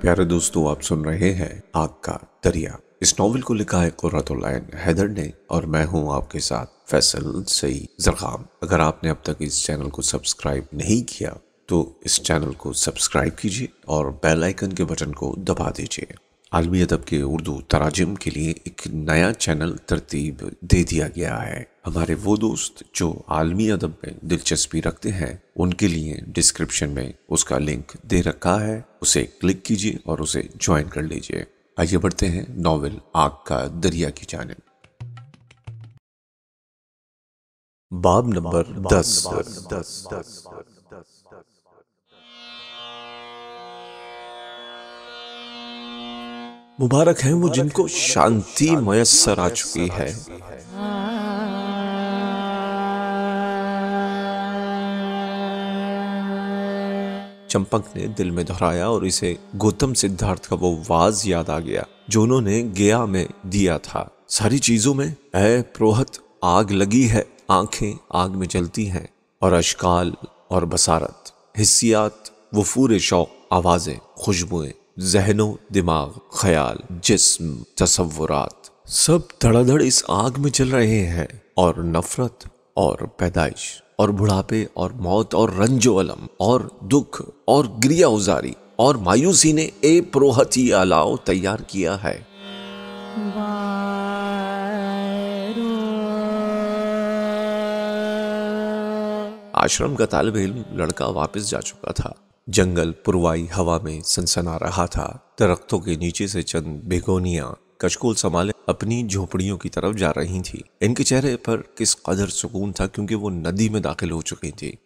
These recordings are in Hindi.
प्यारे दोस्तों, आप सुन रहे हैं आग का दरिया। इस नॉवल को लिखा है कुर्रतुलैन हैदर ने और मैं हूँ आपके साथ फैसल सई जरखाम। अगर आपने अब तक इस चैनल को सब्सक्राइब नहीं किया तो इस चैनल को सब्सक्राइब कीजिए और बेल आइकन के बटन को दबा दीजिए। आलमी अदब के उर्दू तराजिम के लिए एक नया चैनल तरतीब दे दिया गया है। हमारे वो दोस्त जो आलमी अदब में दिलचस्पी रखते हैं, उनके लिए डिस्क्रिप्शन में उसका लिंक दे रखा है। उसे क्लिक कीजिए और उसे ज्वाइन कर लीजिए। आइए बढ़ते हैं नॉवेल आग का दरिया की जानब। बाब नंबर दस। दस दस दस। मुबारक हैं वो जिनको शांति मयसर आ चुकी है। चंपक ने दिल में दोहराया और इसे गौतम सिद्धार्थ का वो वाज याद आ गया जो उन्होंने गया में दिया था। सारी चीज़ों में ए प्रोहत आग लगी है आँखें आग में जलती हैं और अशकाल और बसारत हिस्सियात वफूर शौक आवाज़ें खुशबुएँ। जहनो, दिमाग, ख्याल, जिस्म तस्वुरात सब धड़ाधड़ इस आग में चल रहे हैं और नफरत और पैदाइश और बुढ़ापे और मौत और रंजो अलम और दुख और ग्रिया उजारी और मायूसी ने ए प्रोहती अलाव तैयार किया है। आश्रम का तालब इल्म लड़का वापस जा चुका था। जंगल, पुरवाई हवा में सनसना रहा था। दरख्तों के नीचे से चंद बेगोनिया कशकोल संभाले अपनी झोपड़ियों की तरफ़ जा रही थी। इनके चेहरे पर किस कदर सुकून था क्योंकि वो नदी में दाखिल हो चुकी थी।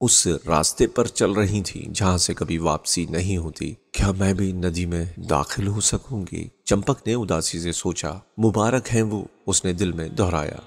उस रास्ते पर चल रही थी, जहाँ से कभी वापसी नहीं होती। क्या मैं भी नदी में दाखिल हो सकूँगी? चंपक ने उदासी से सोचा। मुबारक है वो, उसने दिल में दोहराया।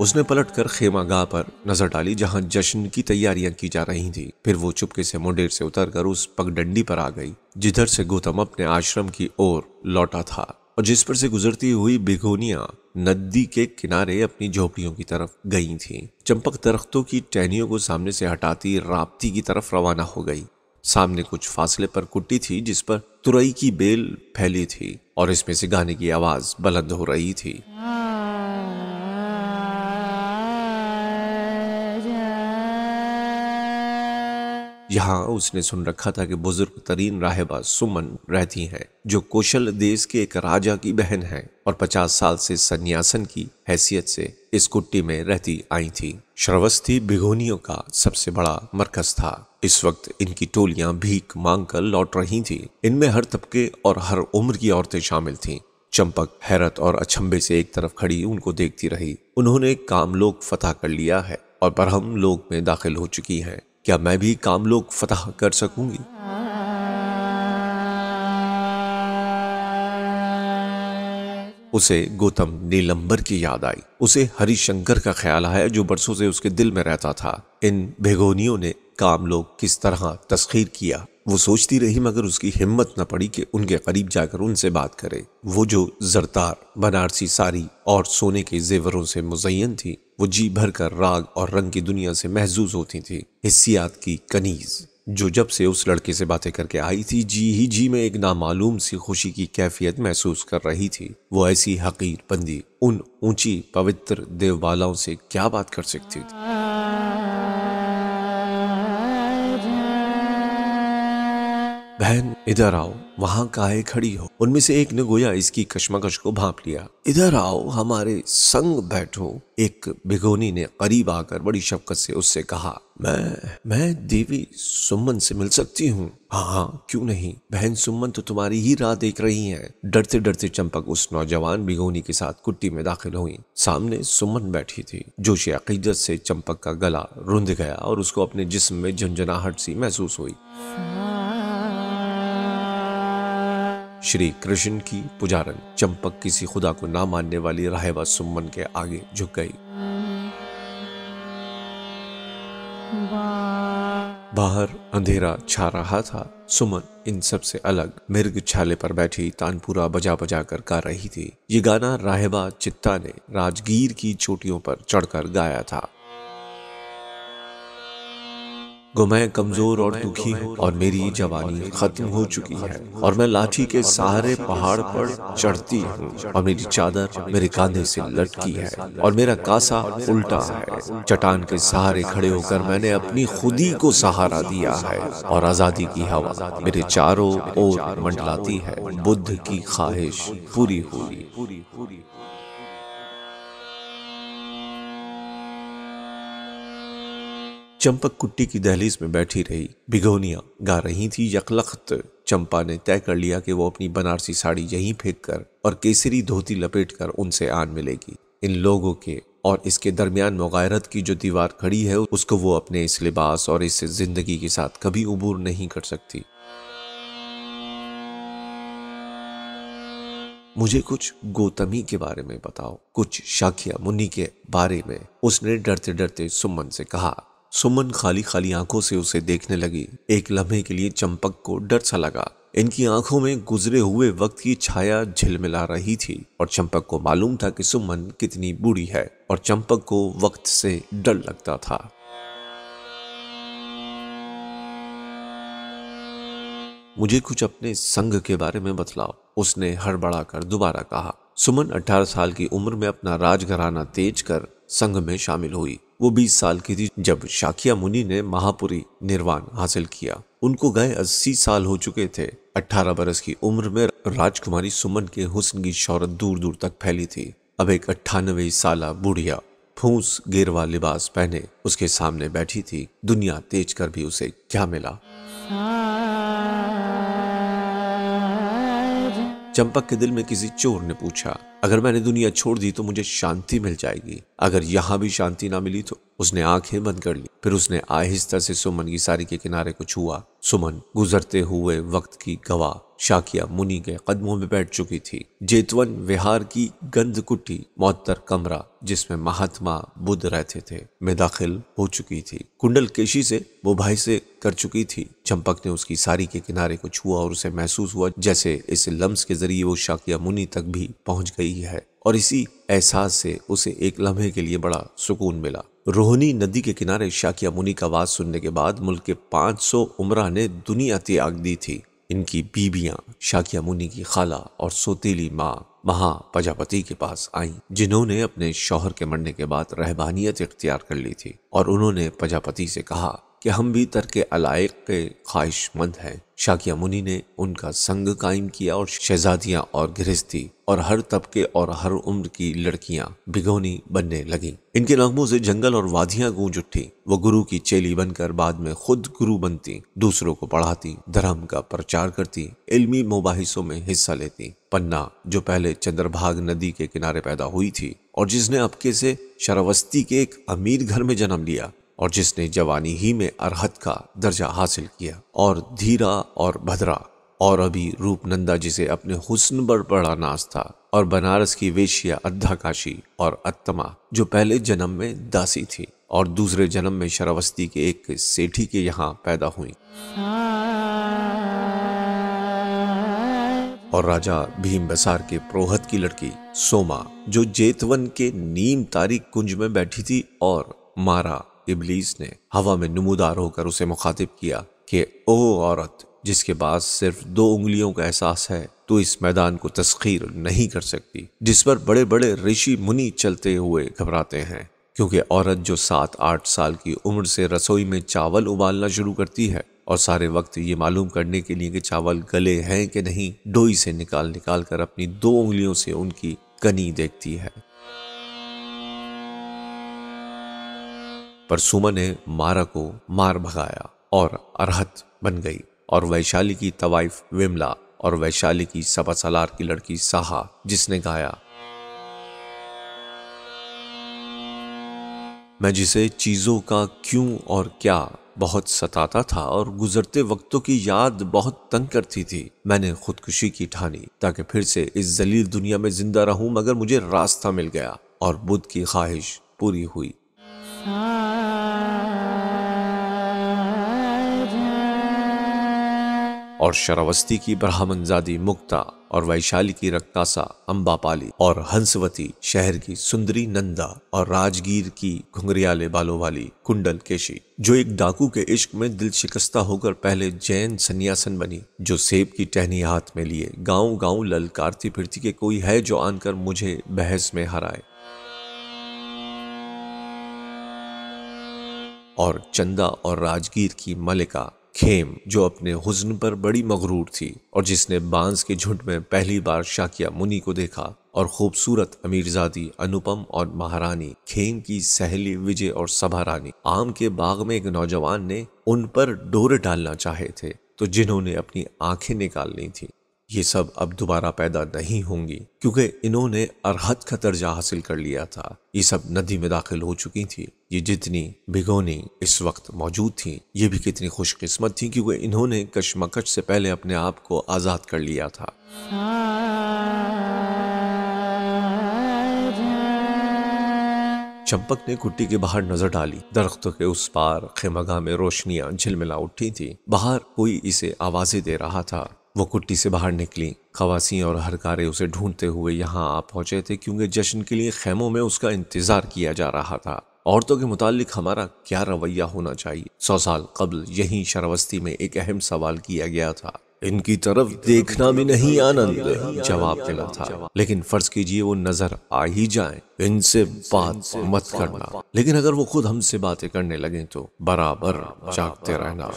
उसने पलटकर खेमा गाह पर नज़र डाली, जहाँ जश्न की तैयारियाँ की जा रही थी। फिर वो चुपके से मुंडेर से उतरकर उस पगडंडी पर आ गई, जिधर से गौतम अपने आश्रम की ओर लौटा था, और जिस पर से गुजरती हुई बिगोनिया नदी के किनारे अपनी झोपड़ियों की तरफ़ गई थी। चंपक दरख्तों की टहनियों को सामने से हटाती राप्ती की तरफ़ रवाना हो गई। सामने कुछ फासले पर कुट्टी थी, जिस पर तुरई की बेल फैली थी, और इसमें से गाने की आवाज़ बुलंद हो रही थी। यहाँ उसने सुन रखा था कि बुज़ुर्ग तरीन राहबा सुमन रहती हैं, जो कौशल देश के एक राजा की बहन है और पचास साल से सन्यासन की हैसियत से इस कुट्टी में रहती आई थी। श्रवस्ती बिगोनियों का सबसे बड़ा मरकज था। इस वक्त इनकी टोलियाँ भीख मांग कर लौट रही थी। इनमें हर तबके और हर उम्र की औरतें शामिल थीं। चंपक, हैरत और अचंभे से एक तरफ़ खड़ी उनको देखती रही। उन्होंने काम लोग फतह कर लिया है और बरहम लोग में दाखिल हो चुकी हैं। क्या मैं भी काम लोग फतह कर सकूँगी? उसे गौतम नीलंबर की याद आई। उसे हरिशंकर का ख्याल आया जो बरसों से उसके दिल में रहता था। इन भेगोनियों ने काम लोग किस तरह तस्खीर किया? वो सोचती रही मगर उसकी हिम्मत न पड़ी कि उनके करीब जाकर उनसे बात करे। वो जो जरतार बनारसी सारी और सोने के जेवरों से मुजयन थी, वो जी भर कर राग और रंग की दुनिया से महजूज होती थी। हिस्सियात की कनीज, जो जब से उस लड़के से बातें करके आई थी, जी ही जी में एक नामालूम सी खुशी की कैफियत महसूस कर रही थी। वो ऐसी हकीर बंदी उन ऊँची पवित्र देवबालाओं से क्या बात कर सकती थी? बहन, इधर आओ, वहाँ काहे खड़ी हो। उनमें से एक ने गोया, इसकी कश्मकश को भाप लिया। इधर आओ, हमारे संग बैठो। एक भिगोनी ने करीब आकर बड़ी शफकत से उससे कहा, मैं मैं देवी सुमन से मिल सकती हूँ? हाँ हाँ क्यों नहीं? बहन सुमन तो तुम्हारी ही राह देख रही है। डरते डरते चंपक उस नौजवान भिगोनी के साथ कुट्टी में दाखिल हुई। सामने सुमन बैठी थी। जोशी अकीदत से चंपक का गला रुंध गया और उसको अपने जिस्म में झंझनाहट सी महसूस हुई। श्री कृष्ण की पुजारन चंपक किसी खुदा को ना मानने वाली राहबा सुमन के आगे झुक गई। बाहर अंधेरा छा रहा था। सुमन इन सबसे अलग मिर्ग छाले पर बैठी तानपुरा बजा बजा कर गा रही थी। ये गाना राहेबा चित्ता ने राजगीर की चोटियों पर चढ़कर गाया था। गो मैं कमज़ोर और दुखी हूँ और मेरी जवानी खत्म हो चुकी है और मैं लाठी के सहारे पहाड़ पर चढ़ती हूँ और मेरी चादर मेरे कांधे से लटकी है और मेरा कासा उल्टा है। चट्टान के सहारे खड़े होकर मैंने अपनी खुदी को सहारा दिया है और आज़ादी की हवा मेरे चारों ओर मंडलाती है। बुद्ध की ख्वाहिश पूरी हुई चंपक कुट्टी की दहलीज में बैठी रही। भिगोनिया गा रही थी, यकलख्त। चंपा ने तय कर लिया कि वो अपनी बनारसी साड़ी यहीं फेंक कर और केसरी धोती लपेट कर उनसे आन मिलेगी। इन लोगों के और इसके दरमियान मुगायरत की जो दीवार खड़ी है, उसको वो अपने इस लिबास और इस ज़िंदगी के साथ कभी उबूर नहीं कर सकती। मुझे कुछ गोतमी के बारे में बताओ। कुछ शाखिया मुन्नी के बारे में। उसने डरते डरते सुमन से कहा सुमन खाली खाली आँखों से उसे देखने लगी। एक लम्हे के लिए चंपक को डर सा लगा। इनकी आँखों में गुजरे हुए वक्त की छाया झिलमिला रही थी और चंपक को मालूम था कि सुमन कितनी बूढ़ी है और चंपक को वक्त से डर लगता था। मुझे कुछ अपने संग के बारे में बतलाओ, उसने हड़बड़ा कर दोबारा कहा। सुमन 18 साल की उम्र में अपना राजघराना तेज कर संघ में शामिल हुई। वो 20 साल की थी जब शाकिया मुनि ने महापुरी निर्वाण हासिल किया। उनको गए 80 साल हो चुके थे। 18 बरस की उम्र में राजकुमारी सुमन के हुस्न की शौरत दूर दूर तक फैली थी। अब एक अट्ठानवे साल बुढ़िया फूस गेरवा लिबास पहने उसके सामने बैठी थी। दुनिया तेज कर भी उसे क्या मिला? चंपक के दिल में किसी चोर ने पूछा, अगर मैंने दुनिया छोड़ दी तो मुझे शांति मिल जाएगी। अगर यहाँ भी शांति ना मिली तो उसने आँखें बंद कर ली। फिर उसने आहिस्ता से सुमन की सारी के किनारे को छुआ। सुमन गुजरते हुए वक्त की गवाह, शाकिया मुनि के कदमों में बैठ चुकी थी। जेतवन विहार की गंद कुट्टी मौतर कमरा, जिसमें महात्मा बुद्ध रहते थे, में दाखिल हो चुकी थी। कुंडल केशी से वो भाई से कर चुकी थी। चंपक ने उसकी सारी के किनारे को छुआ और उसे महसूस हुआ, जैसे इस लम्स के ज़रिए वो शाकिया मुनि तक भी पहुँच गई है। और इसी एहसास से उसे एक लम्हे के लिए बड़ा सुकून मिला। रोहनी नदी के किनारे शाकिया मुनि का आवाज़ सुनने के बाद मुल्क के 500 उमरा ने दुनिया त्याग दी थी। इनकी बीबियाँ शाकिया मुनि की खाला और सोतीली माँ महा प्रजापति के पास आई, जिन्होंने अपने शौहर के मरने के बाद रहबानियत इख्तियार कर ली थी और उन्होंने प्रजापति से कहा कि हम भी तर्क अलायक के ख्वाहिशमंद हैं। शाकिया मुनि ने उनका संग कायम किया और शहजादियाँ और गृहस्थी और हर तबके और हर उम्र की लड़कियाँ भिगोनी बनने लगी। इनके नगमों से जंगल और वादियाँ गूंज उठी। वो गुरु की चेली बनकर बाद में खुद गुरु बनती, दूसरों को पढ़ाती, धर्म का प्रचार करती, इल्मी मुबाहिसों में हिस्सा लेती। पन्ना, जो पहले चंद्रभाग नदी के किनारे पैदा हुई थी और जिसने अबके से शरावस्ती के एक अमीर घर में जन्म लिया और जिसने जवानी ही में अरहत का दर्जा हासिल किया और धीरा और भद्रा और अभी रूपनंदा जिसे अपने हुस्न पर बड़ा नाज था और बनारस की वेशिया अद्धाकाशी और अत्तमा, जो पहले जन्म में दासी थी और दूसरे जन्म में शरावस्ती के एक सेठी के यहाँ पैदा हुई। और राजा भीम बसार के प्रोहत की लड़की सोमा, जो जेतवन के नीम तारीख कुंज में बैठी थी और मारा इबलीस ने हवा में नमूदार होकर उसे मुखातिब किया कि, ओ औरत, जिसके पास सिर्फ़ दो उंगलियों का एहसास है तो इस मैदान को तस्खीर नहीं कर सकती, जिस पर बड़े बड़े ऋषि मुनि चलते हुए घबराते हैं। क्योंकि औरत जो सात, आठ साल की उम्र से रसोई में चावल उबालना शुरू करती है, और सारे वक्त ये मालूम करने के लिए कि चावल गले हैं कि नहीं, डोई से निकाल निकाल कर अपनी दो उंगलियों से उनकी कनी देखती है। पर सुमन ने मारा को मार भगाया और अरहत बन गई और वैशाली की तवाइफ विमला और वैशाली की सबा सलार की लड़की साहा, जिसने गाया। मैं जिसे चीज़ों का क्यों और क्या बहुत सताता था और गुजरते वक्तों की याद बहुत तंग करती थी, मैंने खुदकुशी की ठानी ताकि फिर से इस जलील दुनिया में ज़िंदा रहूँ, मगर मुझे रास्ता मिल गया और बुद्ध की ख्वाहिश पूरी हुई। और शरावस्ती की ब्राह्मणजादी मुक्ता और वैशाली की रक्तासा अम्बापाली और हंसवती शहर की सुंदरी नंदा और राजगीर की घुंघरियाले बालों वाली कुंडल केशी, जो एक डाकू के इश्क में दिल शिकस्ता होकर पहले जैन सन्यासन बनी, जो सेब की टहनी हाथ में लिए गाँव गाँव ललकारती फिरती के कोई है जो आनकर मुझे बहस में हराए। और चंदा और राजगीर की मलिका खेम, जो अपने हुजन पर बड़ी मगरूर थी और जिसने बाँस के झुंड में पहली बार शाकिया मुनि को देखा और खूबसूरत अमीरजादी अनुपम और महारानी, खेम की सहेली विजय और सभा रानी, आम के बाग में एक नौजवान ने उन पर डोर डालना चाहे थे तो जिन्होंने अपनी आँखें निकाल ली थी। ये सब अब दोबारा पैदा नहीं होंगी, क्योंकि इन्होंने अरहत का दर्जा हासिल कर लिया था। ये सब नदी में दाखिल हो चुकी थी। ये जितनी भिगोनी इस वक्त मौजूद थी, ये भी कितनी खुशकिस्मत थी, क्योंकि इन्होंने कशमकश से पहले अपने आप को आज़ाद कर लिया था। चंपक ने कुट्टी के बाहर नज़र डाली। दरख्तों के उस पार, खेमगा में रोशनियाँ झिलमिला उठी थी। बाहर कोई इसे आवाज़ें दे रहा था। वो कुट्टी से बाहर निकली। खवासी और हरकारे उसे ढूंढते हुए यहाँ आ पहुँचे थे क्योंकि जश्न के लिए खेमों में उसका इंतज़ार किया जा रहा था। औरतों के मुतालिक हमारा क्या रवैया होना चाहिए? सौ साल कबल यही शरावस्ती में एक अहम सवाल किया गया था। इनकी तरफ़ देखना भी नहीं आनंद, जवाब देना था। लेकिन फ़र्ज़ कीजिए वो नज़र आ ही जाए। इनसे बात मत करना। लेकिन अगर वो खुद हमसे बातें करने लगे तो बराबर जागते रहना।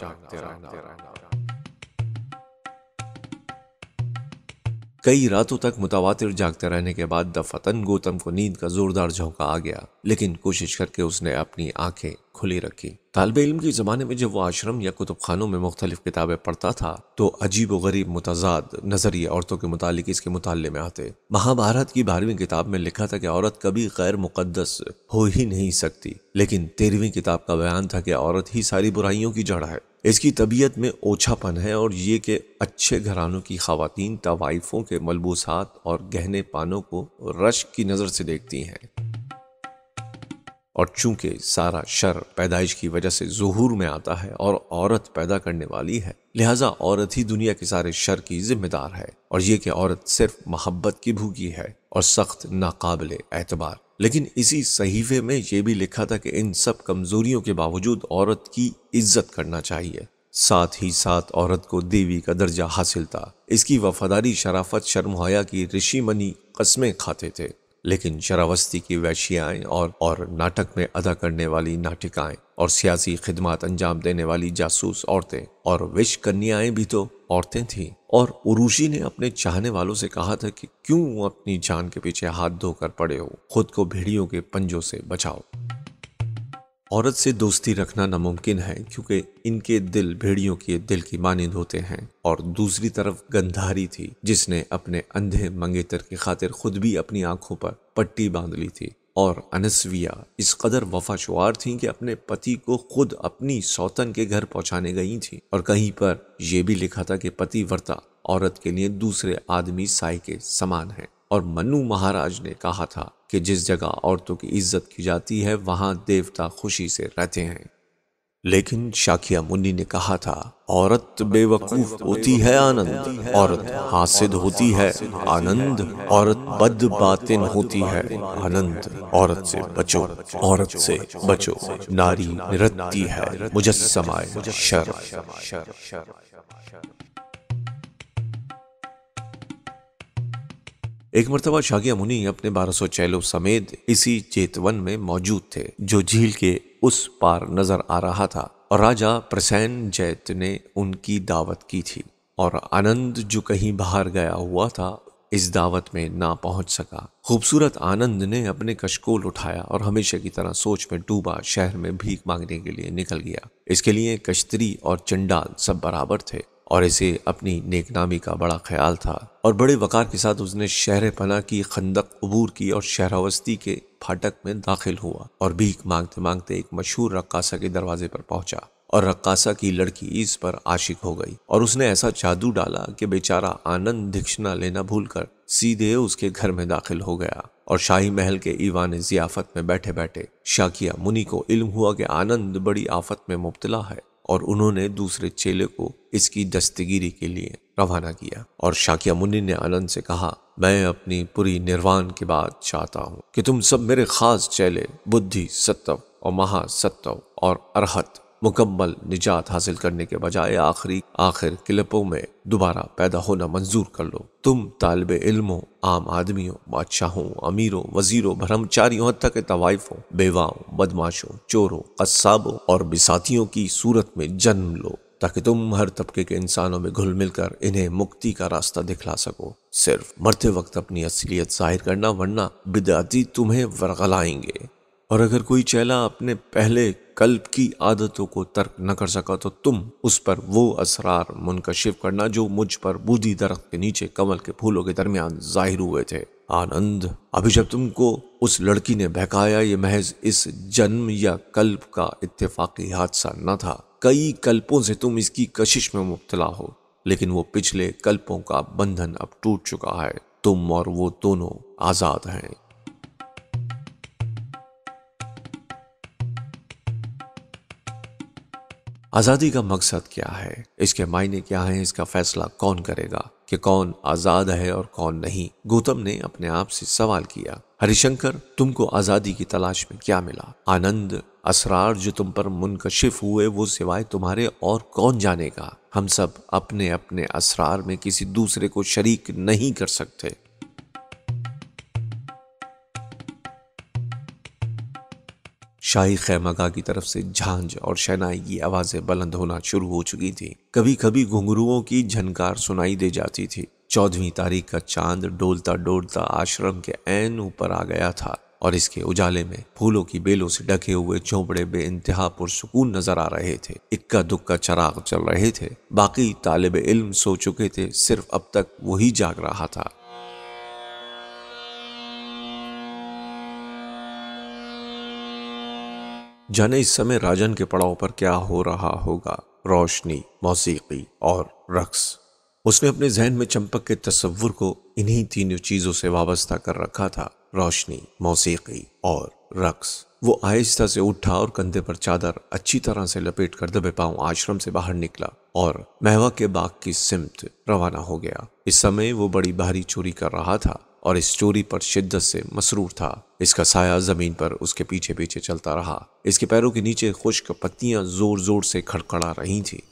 कई रातों तक मुतवातिर जागते रहने के बाद दफतन गौतम को नींद का जोरदार झोंका आ गया, लेकिन कोशिश करके उसने अपनी आँखें खुली रखी। तालब इल्म के ज़माने में जब वो आश्रम या कुतुब खानों में मुख्तलिफ़ किताबें पढ़ता था तो अजीब व गरीब मुतजाद नज़रिए औरतों के मुतालिक इसके मुताले में आते। महाभारत की बारहवीं किताब में लिखा था कि औरत कभी गैर मुकदस हो ही नहीं सकती, लेकिन तेरहवीं किताब का बयान था कि औरत ही सारी बुराइयों की जड़ है। इसकी तबीयत में ओछापन है और ये कि अच्छे घरानों की खातन तवाइफों के मलबूसात और गहने पानों को रश की नज़र से देखती हैं। और चूँकि सारा शर पैदाइश की वजह से जहूर में आता है और औरत पैदा करने वाली है, लिहाजा औरत ही दुनिया के सारे शर की जिम्मेदार है और ये कि औरत सिर्फ़ मोहब्बत की भूखी है और सख्त नाकाबले एतबार। लेकिन इसी सहीफे में यह भी लिखा था कि इन सब कमजोरियों के बावजूद औरत की इज़्ज़त करना चाहिए। साथ ही साथ औरत को देवी का दर्जा हासिल था। इसकी वफादारी शराफत शर्महाया की ऋषि मनी कस्में खाते थे। लेकिन शरावस्ती की वैशियाएँ और और नाटक में अदा करने वाली नाटिकाएँ और सियासी खिदमत अंजाम देने वाली जासूस औरतें और विश कन्याएँ भी तो औरतें थीं। और उरूशी ने अपने चाहने वालों से कहा था कि क्यों अपनी जान के पीछे हाथ धोकर पड़े हो, खुद को भेड़ियों के पंजों से बचाओ। औरत से दोस्ती रखना नामुमकिन है, क्योंकि इनके दिल भेड़ियों के दिल की मानंद होते हैं। और दूसरी तरफ़ गंधारी थी, जिसने अपने अंधे मंगेतर की खातिर खुद भी अपनी आँखों पर पट्टी बाँध ली थी। और अनसविया इस कदर वफा शुआर थी कि अपने पति को खुद अपनी सौतन के घर पहुँचाने गई थी। और कहीं पर यह भी लिखा था कि पति वर्ता औरत के लिए दूसरे आदमी साय के समान है। और मनु महाराज ने कहा था कि जिस जगह औरतों की इज़्ज़त की जाती है, वहाँ देवता खुशी से रहते हैं। लेकिन शाकिया मुन्नी ने कहा था, औरत बेवकूफ़ होती है आनंद, औरत हासिद होती है आनंद, औरत बद बातिन होती है आनंद, औरत से बचो, औरत से बचो। नारी नृत्य है मुजस्समाए शर एक मरतबा शागिया मुनि अपने बारह सौ चैलो समेत इसी चेतवन में मौजूद थे, जो झील के उस पार नज़र आ रहा था। और राजा प्रसैन जैत ने उनकी दावत की थी। और आनंद जो कहीं बाहर गया हुआ था, इस दावत में ना पहुँच सका। खूबसूरत आनंद ने अपने कशकोल उठाया और हमेशा की तरह सोच में डूबा, शहर में भीख मांगने के लिए निकल गया। इसके लिए कश्तरी और चंडाल सब बराबर थे। और इसे अपनी नेकनामी का बड़ा ख्याल था। और बड़े वकार के साथ उसने शहर पना की, खंदक अबूर की और शहरावस्ती के फाटक में दाखिल हुआ और भीख मांगते मांगते एक मशहूर रक्कासा के दरवाजे पर पहुँचा और रक्कासा की लड़की इस पर आशिक हो गई और उसने ऐसा जादू डाला कि बेचारा आनंद दीक्षिणा लेना भूलकर सीधे उसके घर में दाखिल हो गया और शाही महल के ईवान जियाफत में बैठे बैठे शाकिया मुनि को इल्म हुआ कि आनंद बड़ी आफत में मुबतला है। और उन्होंने दूसरे चेले को इसकी दस्तगिरी के लिए रवाना किया। और शाकिया मुनि ने आनंद से कहा, मैं अपनी पूरी निर्वाण के बाद चाहता हूँ कि तुम सब मेरे खास चेले, बुद्धि सत्तव और महासत्तव और अरहत मुकम्मल निजात हासिल करने के बजाय आखिरी, आखिर क्लिपों में दोबारा पैदा होना मंजूर कर लो। तुम तालब इल्मों, आम आदमियों, बादशाहों, अमीरों, वजीरों ब्रह्मचारियों हत्या के तवाइफों बेवाओं, बदमाशों, चोरों, कस्साबों और बिसातियों की सूरत में जन्म लो, ताकि तुम हर तबके के इंसानों में घुल मिलकर इन्हें मुक्ति का रास्ता दिखला सको। सिर्फ़ मरते वक्त अपनी असलियत ज़ाहिर करना, वरना बिदाती तुम्हें वरगलाएँगे। और अगर कोई चेला अपने पहले कल्प की आदतों को तर्क न कर सका तो तुम उस पर वो असरार मुनकशिफ करना जो मुझ पर बूदी दरख्त के नीचे कमल के फूलों के दरमियान ज़ाहिर हुए थे। आनंद, अभी जब तुमको उस लड़की ने बहकाया, ये महज इस जन्म या कल्प का इत्तेफाकी हादसा न था। कई कल्पों से तुम इसकी कशिश में मुबतला हो, लेकिन वो पिछले कल्पों का बंधन अब टूट चुका है। तुम और वो दोनों आज़ाद हैं। आज़ादी का मकसद क्या है? इसके मायने क्या है? इसका फैसला कौन करेगा कि कौन आज़ाद है और कौन नहीं? गौतम ने अपने आप से सवाल किया, हरिशंकर, तुमको आज़ादी की तलाश में क्या मिला? आनंद, असरार जो तुम पर मुनकशिफ हुए, वो सिवाय तुम्हारे और कौन जानेगा? हम सब अपने अपने असरार में किसी दूसरे को शरीक नहीं कर सकते। शाही खैमगा की तरफ़ से झांझ और शहनाई की आवाज़ें बुलंद होना शुरू हो चुकी थी। कभी कभी घुंघरुओं की झनकार सुनाई दे जाती थी। चौदहवीं तारीख का चाँद डोलता डोलता आश्रम के ऐन ऊपर आ गया था और इसके उजाले में फूलों की बेलों से ढके हुए चौपड़े बे इंतहा पुरसकून नज़र आ रहे थे। इक्का दुक्का चराग चल रहे थे। बाकी तालब इल्म सो चुके थे, सिर्फ़ अब तक वही जाग रहा था। जाने इस समय राजन के पड़ाव पर क्या हो रहा होगा? रोशनी, मौसीकी और रक्स। उसने अपने जहन में चंपक के तस्वुर को इन्हीं तीनों चीज़ों से वाबस्ता कर रखा था, रोशनी, मौसीकी और रक्स। वो आहिस्ता से उठा और कंधे पर चादर अच्छी तरह से लपेट कर दबे पाऊँ आश्रम से बाहर निकला और महवा के बाग की सिमत रवाना हो गया। इस समय वो बड़ी भारी चोरी कर रहा था। और इस चोरी पर शिद्दत से मसरूर था। इसका साया ज़मीन पर उसके पीछे पीछे चलता रहा। इसके पैरों के नीचे खुश्क पत्तियाँ ज़ोर ज़ोर से खड़खड़ा रही थी।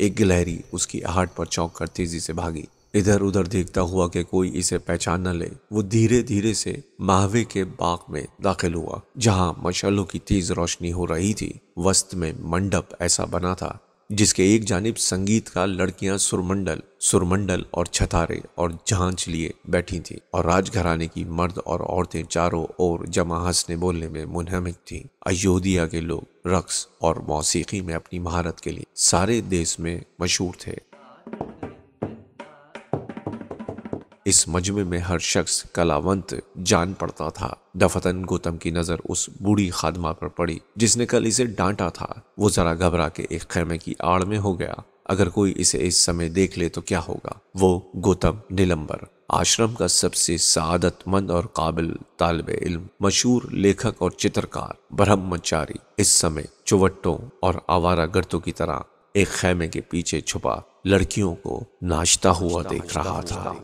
एक गिलहरी उसकी आहट पर चौंक कर तेज़ी से भागी। इधर उधर देखता हुआ कि कोई इसे पहचान न ले, वो धीरे धीरे से माहवे के बाग में दाखिल हुआ, जहाँ मशालों की तेज रोशनी हो रही थी। वस्त में मंडप ऐसा बना था जिसके एक जानब संगीत का लड़कियाँ सुरमंडल सुरमंडल और छतारे और झांच लिए बैठी थी और राजघराने की मर्द और औरतें चारों ओर जमा हंसने बोलने में मुनहमिक थी। अयोध्या के लोग रक्स और मौसीकी में अपनी महारत के लिए सारे देश में मशहूर थे। इस मजमे में हर शख्स कलावंत जान पड़ता था। दफतन गौतम की नज़र उस बूढ़ी खादमा पर पड़ी, जिसने कल इसे डांटा था। वो जरा घबरा के एक खेमे की आड़ में हो गया। अगर कोई इसे इस समय देख ले तो क्या होगा? वो गौतम नीलम्बर आश्रम का सबसे सादतमंद और काबिल तालब इल्म, मशहूर लेखक और चित्रकार, ब्रह्मचारी, इस समय चुवट्टों और आवारा गर्तों की तरह एक खेमे के पीछे छुपा लड़कियों को नाचता हुआ देख रहा था।